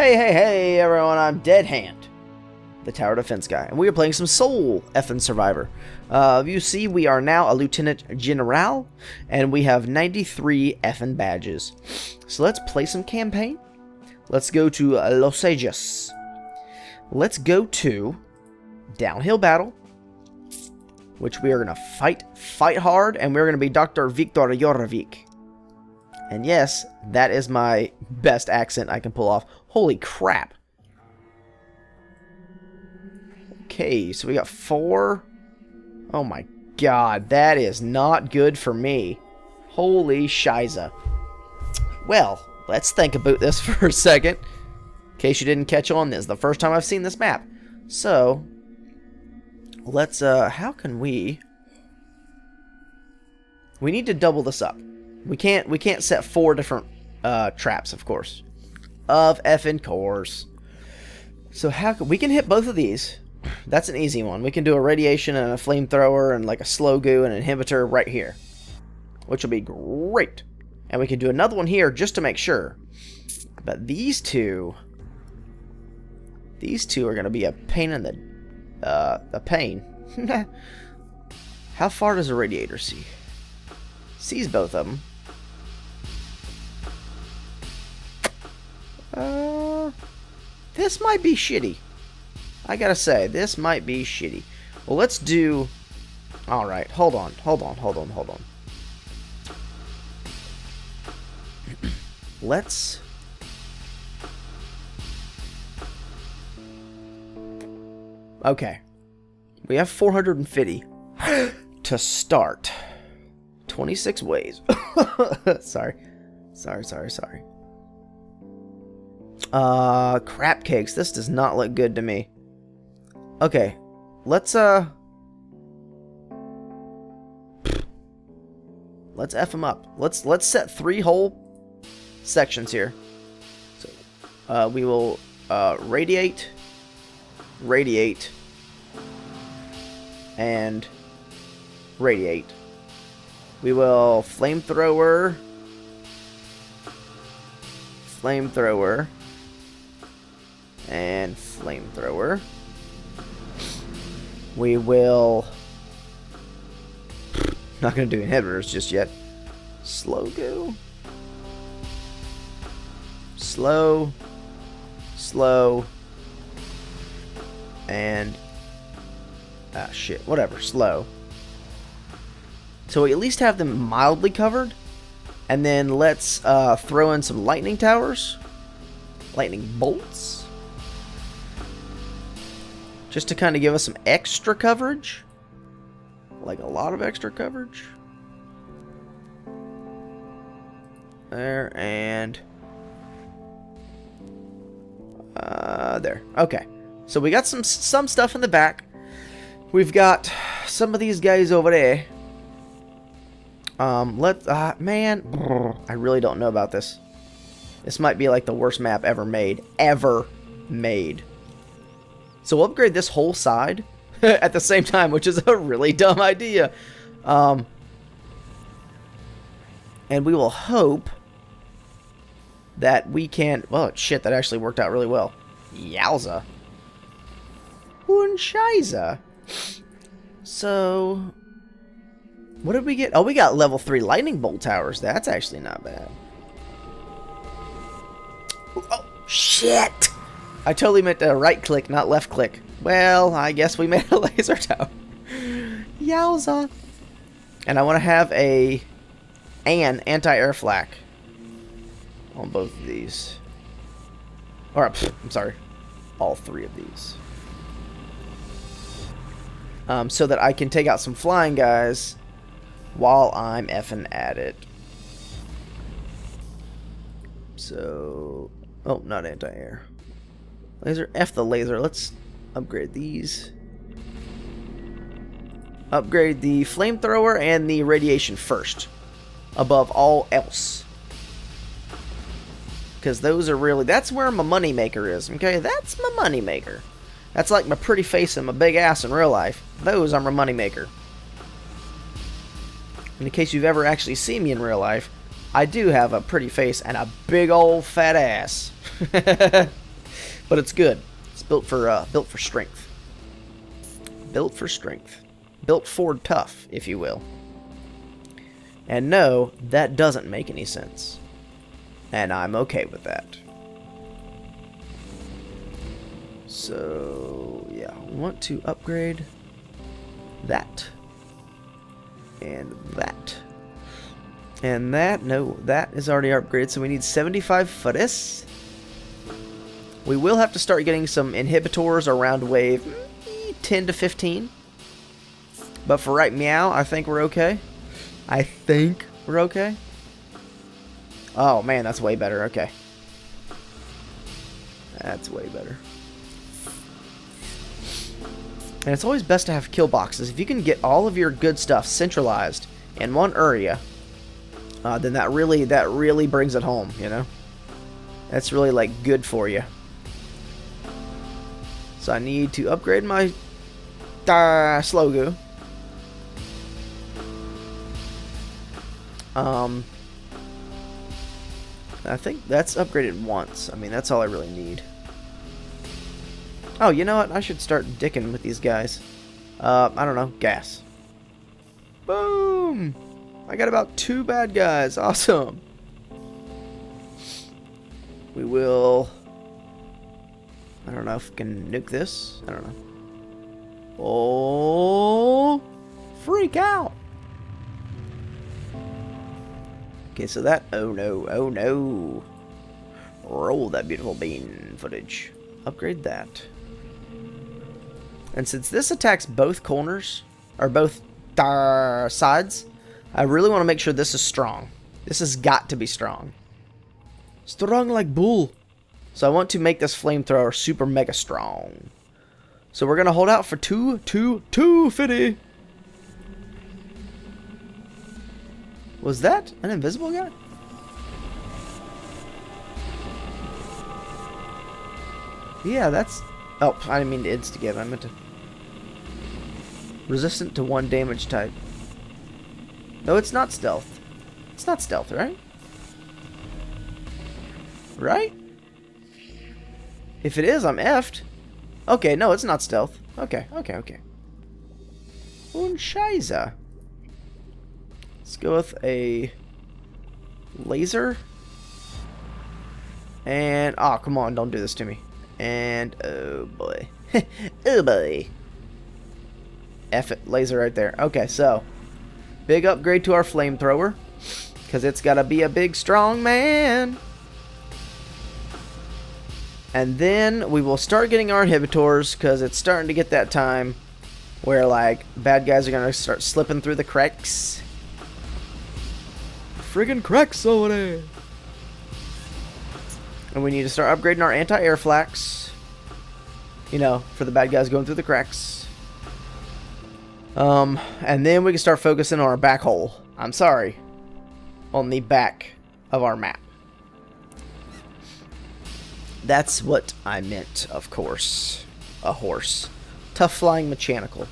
Hey, hey, hey, everyone, I'm Dead Hand, the tower defense guy, and we are playing some Sol effing Survivor. Uh, you see, we are now a Lieutenant General, and we have 93 effing badges. So let's play some campaign. Let's go to Los Angeles. Let's go to Downhill Battle, which we are going to fight, fight hard, and we're going to be Dr. Viktor Jorovic. And yes, that is my best accent I can pull off. Holy crap. Okay, so we got four. Oh my god, that is not good for me. Holy shiza. Well, let's think about this for a second. In case you didn't catch on, this is the first time I've seen this map. So, let's, uh, how can we... We need to double this up. We can't we can't set four different uh, traps, of course. Of effing course. So how can we can hit both of these? That's an easy one. We can do a radiation and a flamethrower and like a slow goo and inhibitor right here, which will be great. And we can do another one here just to make sure. But these two, these two are going to be a pain in the, uh, a pain. How far does a radiator see? Sees both of them. Uh, this might be shitty. I gotta say, this might be shitty. Well, let's do... Alright, hold on, hold on, hold on, hold on. let's... Okay. We have 450 to start. 26 ways. sorry. Sorry, sorry, sorry. Uh, crap cakes. This does not look good to me. Okay, let's, uh... Let's F them up. Let's, let's set three whole sections here. So, uh, we will, uh, radiate, radiate, and radiate. We will flamethrower, flamethrower, and flamethrower. We will... Not going to do inhibitors just yet. Slow go. Slow. Slow. And... Ah, shit. Whatever. Slow. So we at least have them mildly covered. And then let's uh, throw in some lightning towers. Lightning bolts just to kind of give us some extra coverage. Like a lot of extra coverage. There, and... Uh, there. Okay. So we got some some stuff in the back. We've got some of these guys over there. Um, let's... uh, man, I really don't know about this. This might be like the worst map ever made. Ever made. So we'll upgrade this whole side at the same time, which is a really dumb idea. Um, and we will hope that we can... Well, shit, that actually worked out really well. Yowza. Unscheiße. So... What did we get? Oh, we got level 3 lightning bolt towers. That's actually not bad. Oh, shit! I totally meant to right click, not left click. Well, I guess we made a laser tower. Yowza. And I want to have a an anti-air flak on both of these. Or, I'm sorry, all three of these. Um, so that I can take out some flying guys while I'm effing at it. So, oh, not anti-air. Laser, F the laser. Let's upgrade these. Upgrade the flamethrower and the radiation first. Above all else. Because those are really, that's where my money maker is, okay? That's my money maker. That's like my pretty face and my big ass in real life. Those are my money maker. In case you've ever actually seen me in real life, I do have a pretty face and a big old fat ass. but it's good. It's built for uh, built for strength. Built for strength. Built for tough, if you will. And no, that doesn't make any sense. And I'm okay with that. So, yeah, want to upgrade that. And that. And that, no, that is already upgraded, so we need 75 for this. We will have to start getting some inhibitors around wave 10 to 15. But for right meow, I think we're okay. I think we're okay. Oh man, that's way better. Okay. That's way better. And it's always best to have kill boxes. If you can get all of your good stuff centralized in one area, uh, then that really that really brings it home, you know? That's really like good for you. So I need to upgrade my uh, slow goo. Um, I think that's upgraded once. I mean, that's all I really need. Oh, you know what? I should start dicking with these guys. Uh, I don't know. Gas. Boom! I got about two bad guys. Awesome. We will... I don't know if we can nuke this. I don't know. Oh! Freak out! Okay, so that... Oh no, oh no. Roll that beautiful bean footage. Upgrade that. And since this attacks both corners, or both sides, I really want to make sure this is strong. This has got to be strong. Strong like bull. So I want to make this flamethrower super mega strong. So we're going to hold out for two, two, two fifty. Was that an invisible guy? Yeah, that's... Oh, I didn't mean to instigate. I meant to... Resistant to one damage type. No, it's not stealth. It's not stealth, right? Right? If it is, I'm effed. Okay, no, it's not stealth. Okay, okay, okay. Unscheiße. Let's go with a laser. And, oh, come on, don't do this to me. And, oh boy. oh boy. F it, laser right there. Okay, so, big upgrade to our flamethrower. Because it's got to be a big, strong man. And then we will start getting our inhibitors because it's starting to get that time where like bad guys are going to start slipping through the cracks. Friggin' cracks over there. And we need to start upgrading our anti-air flaks. You know, for the bad guys going through the cracks. Um, and then we can start focusing on our back hole. I'm sorry. On the back of our map. That's what I meant, of course. A horse. Tough flying mechanical.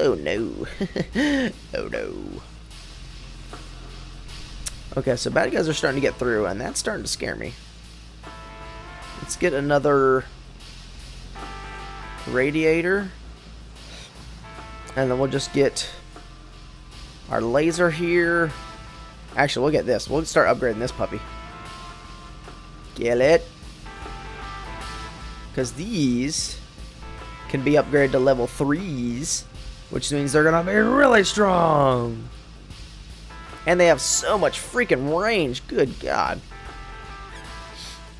Oh no. oh no. Okay, so bad guys are starting to get through, and that's starting to scare me. Let's get another radiator. And then we'll just get our laser here. Actually, we'll get this. We'll start upgrading this puppy. Get it? Because these can be upgraded to level 3s, which means they're going to be really strong. And they have so much freaking range. Good God.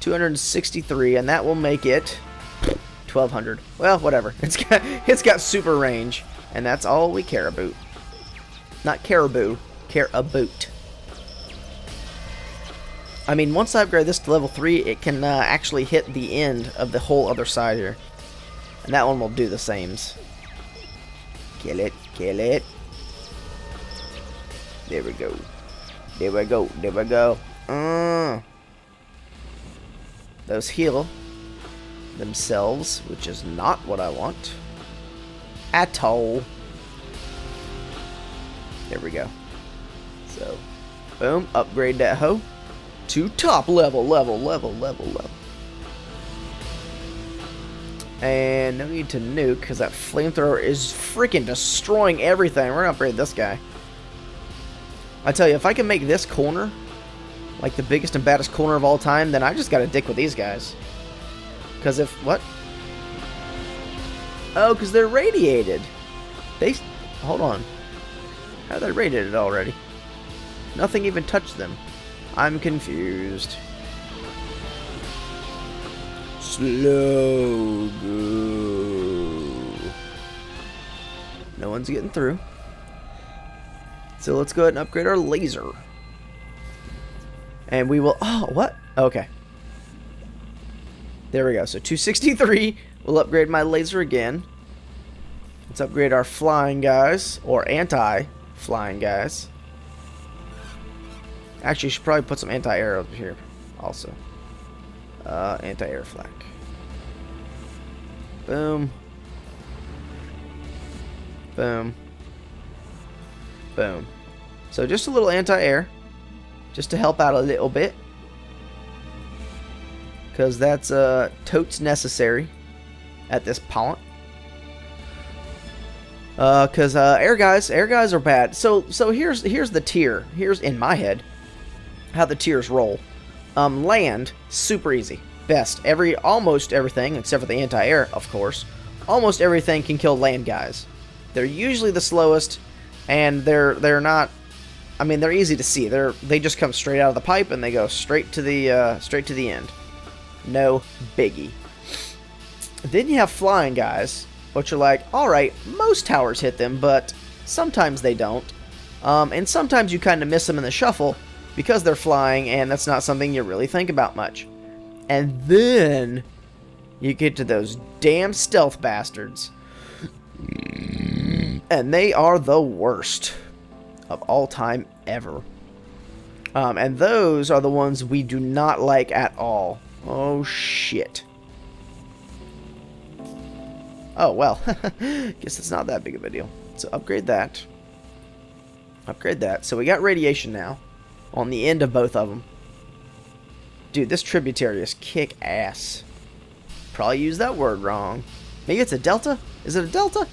263, and that will make it 1200. Well, whatever. It's got it's got super range, and that's all we care about. Not caribou, care about. I mean, once I upgrade this to level 3, it can uh, actually hit the end of the whole other side here. And that one will do the same. Kill it, kill it. There we go. There we go, there we go. Uh. Those heal themselves, which is not what I want. At all. There we go. So, boom, upgrade that hoe to top level, level, level, level, level. And no need to nuke, because that flamethrower is freaking destroying everything. We're going to upgrade this guy. I tell you, if I can make this corner, like the biggest and baddest corner of all time, then I just got to dick with these guys. Because if... What? Oh, because they're radiated. They... Hold on. How they radiated already? Nothing even touched them. I'm confused. Slow go. No one's getting through. So let's go ahead and upgrade our laser. And we will... Oh, what? Okay. There we go. So 263. We'll upgrade my laser again. Let's upgrade our flying guys. Or anti-flying guys. Actually, should probably put some anti-air over here also. Uh, anti-air flak. Boom. Boom. Boom. So just a little anti-air. Just to help out a little bit. Because that's uh, totes necessary at this point. Because uh, uh, air guys, air guys are bad. So so here's here's the tier. Here's in my head how the tiers roll. Um, land, super easy. Best. Every almost everything, except for the anti-air, of course. Almost everything can kill land guys. They're usually the slowest, and they're they're not. I mean, they're easy to see. They're they just come straight out of the pipe and they go straight to the uh, straight to the end. No biggie. Then you have flying guys, which are like, all right, most towers hit them, but sometimes they don't. Um, and sometimes you kind of miss them in the shuffle, because they're flying and that's not something you really think about much. And then you get to those damn stealth bastards. And they are the worst of all time ever. Um, and those are the ones we do not like at all. Oh, shit. Oh, well. Guess it's not that big of a deal. So upgrade that. Upgrade that. So we got radiation now on the end of both of them. Dude, this tributary is kick ass. Probably used that word wrong. Maybe it's a delta? Is it a delta?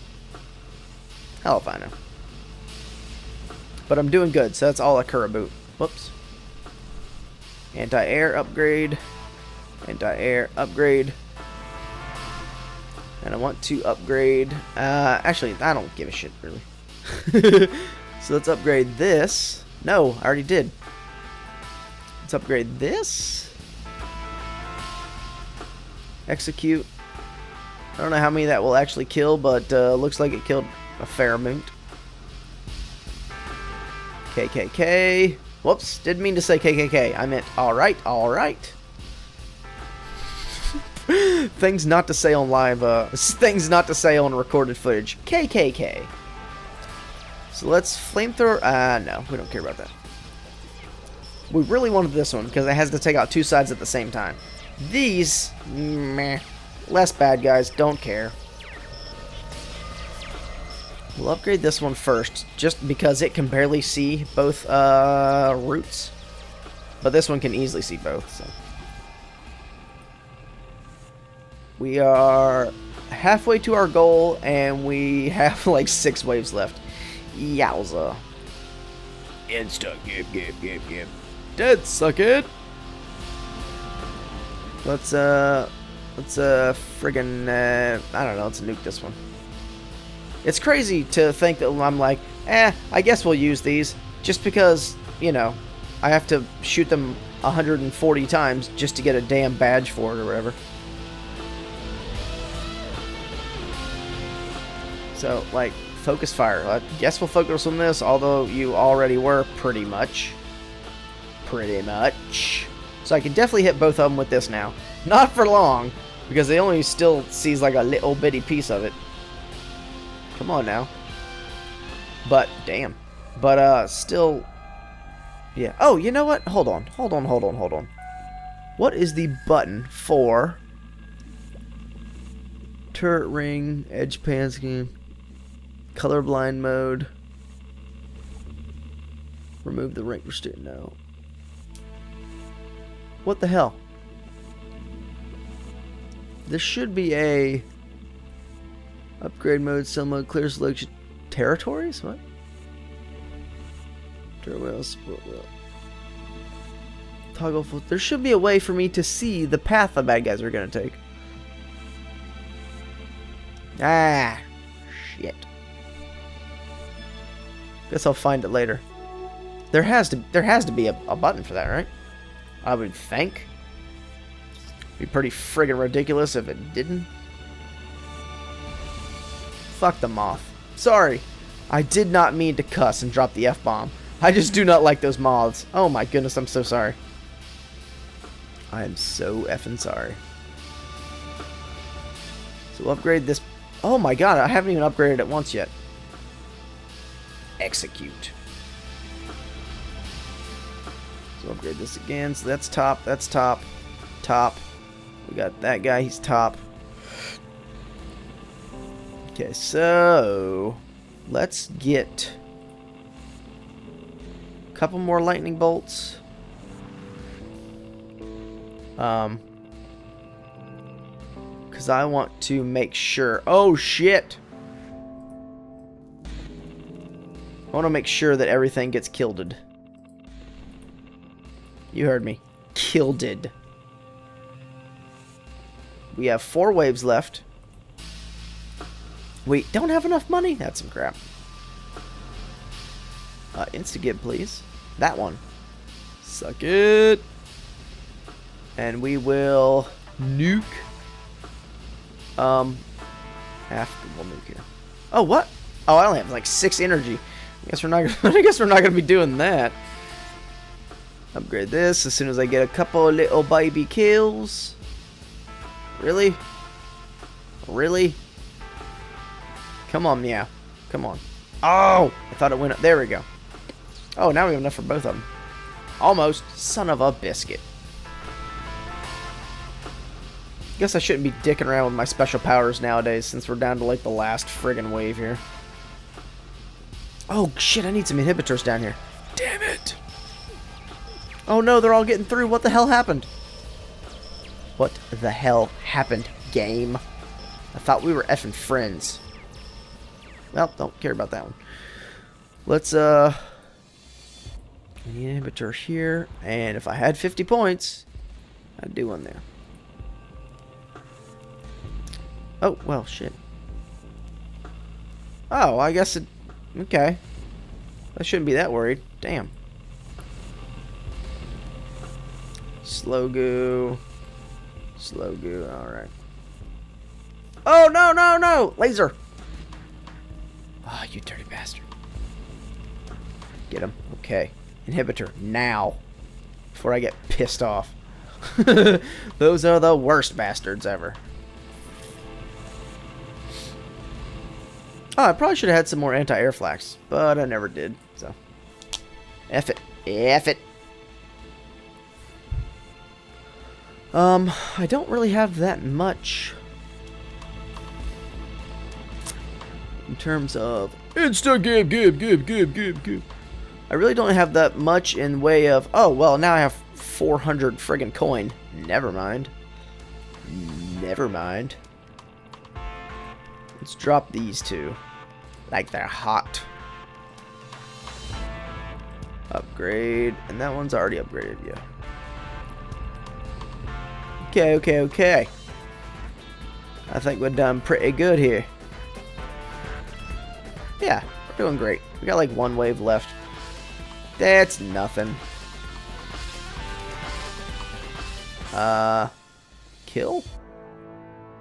Hell if I know. But I'm doing good, so that's all a Kuraboot. Whoops. Anti-air upgrade. Anti-air upgrade. And I want to upgrade... Uh, actually, I don't give a shit, really. so let's upgrade this. No, I already did. Let's upgrade this. Execute. I don't know how many that will actually kill, but uh, looks like it killed a fair amount. KKK. Whoops, didn't mean to say KKK. I meant alright, alright. things not to say on live, uh, things not to say on recorded footage. KKK. So let's flamethrower, uh, no, we don't care about that. We really wanted this one because it has to take out two sides at the same time. These, meh, less bad guys, don't care. We'll upgrade this one first, just because it can barely see both uh, routes. But this one can easily see both, so. We are halfway to our goal, and we have like six waves left. Yowza. Insta, give, give, give, give. Dead, suck it. Let's, uh, let's, uh, friggin', uh, I don't know, let's nuke this one. It's crazy to think that I'm like, eh, I guess we'll use these, just because, you know, I have to shoot them 140 times just to get a damn badge for it or whatever. So, like, focus fire. I guess we'll focus on this, although you already were pretty much pretty much. So I can definitely hit both of them with this now. Not for long, because they only still sees like a little bitty piece of it. Come on now. But, damn. But, uh, still... Yeah. Oh, you know what? Hold on. Hold on, hold on, hold on. What is the button for... Turret ring, edge pan scheme, colorblind mode, remove the rank restrict, no. What the hell? This should be a Upgrade mode, sell mode, clear selection territories? What? Turn wheel, wheel. Toggle. There should be a way for me to see the path the bad guys are gonna take. Ah, Guess I'll find it later. There has to there has to be a, a button for that, right? I would think. Be pretty friggin' ridiculous if it didn't. Fuck the moth. Sorry. I did not mean to cuss and drop the F-bomb. I just do not like those moths. Oh my goodness, I'm so sorry. I am so effing sorry. So upgrade this. Oh my god, I haven't even upgraded it once yet. Execute. So upgrade this again. So that's top, that's top, top. We got that guy, he's top. Okay, so let's get a couple more lightning bolts. Um, because I want to make sure. Oh shit! I want to make sure that everything gets killed. You heard me. Killed. We have four waves left. We don't have enough money? That's some crap. Uh, please. That one. Suck it. And we will nuke. Um, after we'll nuke here. Oh, what? Oh, I only have like six energy. I guess we're not. I guess we're not gonna be doing that. Upgrade this as soon as I get a couple little baby kills. Really? Really? Come on, meow. Come on. Oh! I thought it went up. There we go. Oh, now we have enough for both of them. Almost. Son of a biscuit. Guess I shouldn't be dicking around with my special powers nowadays since we're down to like the last friggin' wave here. Oh shit, I need some inhibitors down here. Damn it! Oh no, they're all getting through. What the hell happened? What the hell happened, game? I thought we were effing friends. Well, don't care about that one. Let's, uh... Inhibitor here. And if I had 50 points, I'd do one there. Oh, well, shit. Oh, I guess it... Okay. I shouldn't be that worried. Damn. Slow goo. Slow goo, alright. Oh, no, no, no! Laser! Ah, oh, you dirty bastard. Get him. Okay. Inhibitor, now. Before I get pissed off. Those are the worst bastards ever. Oh, I probably should have had some more anti-air flax, but I never did, so. F it. F it. Um, I don't really have that much in terms of insta give give give give give give. I really don't have that much in way of oh well now I have 400 friggin' coin. Never mind. Never mind. Let's drop these two. Like they're hot. Upgrade. And that one's already upgraded, yeah. Okay, okay, okay. I think we're done pretty good here. Yeah, we're doing great. We got like one wave left. That's nothing. Uh, kill?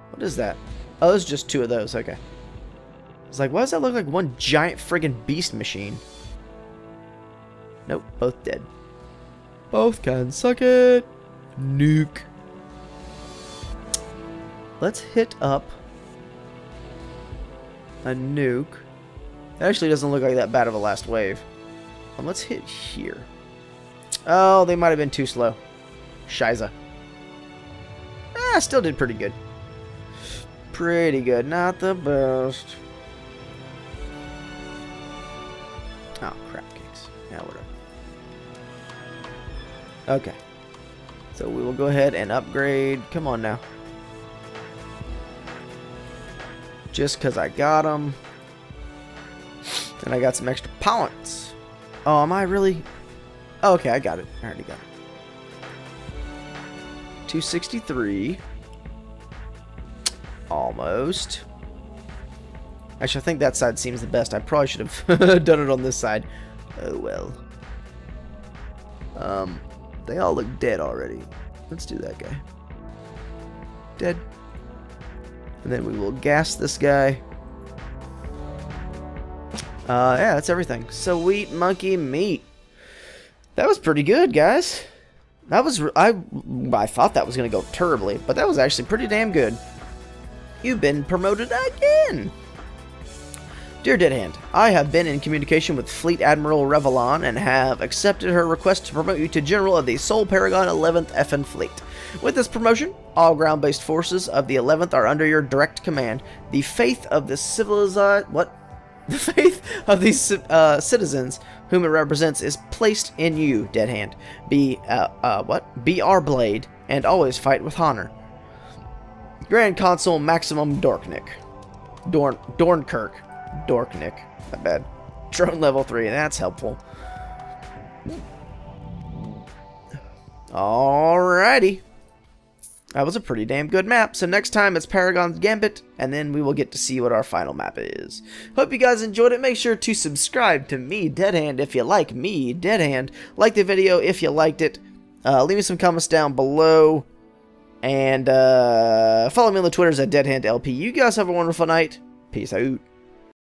What is that? Oh, there's just two of those. Okay. I was like, why does that look like one giant friggin' beast machine? Nope, both dead. Both can suck it. Nuke. Let's hit up a nuke. It actually doesn't look like that bad of a last wave. And let's hit here. Oh, they might have been too slow. Shiza. Ah, still did pretty good. Pretty good. Not the best. Oh, crap cakes. Yeah, whatever. Okay. So we will go ahead and upgrade. Come on now. Just because I got them. And I got some extra points. Oh, am I really? Oh, okay, I got it. I already got it. 263. Almost. Actually, I think that side seems the best. I probably should have done it on this side. Oh, well. Um, they all look dead already. Let's do that guy. Dead. And then we will gas this guy. Uh, yeah, that's everything. Sweet monkey meat. That was pretty good, guys. That was I I thought that was gonna go terribly, but that was actually pretty damn good. You've been promoted again. Dear Dead Hand, I have been in communication with Fleet Admiral Revelon and have accepted her request to promote you to General of the Sol Paragon 11th FN Fleet. With this promotion, all ground-based forces of the 11th are under your direct command. The faith of the civilized what? The faith of these uh, citizens whom it represents is placed in you, Dead Hand. Be uh, uh, what? Be our blade and always fight with honor. Grand Consul Maximum Dorknick. Dorn Dornkirk. Dorknick. Not bad. Drone level 3, that's helpful. Alrighty. That was a pretty damn good map. So next time it's Paragon's Gambit, and then we will get to see what our final map is. Hope you guys enjoyed it. Make sure to subscribe to me, Deadhand, if you like me, Deadhand. Like the video if you liked it. Uh, leave me some comments down below. And uh, follow me on the Twitters at DeadhandLP. You guys have a wonderful night. Peace out.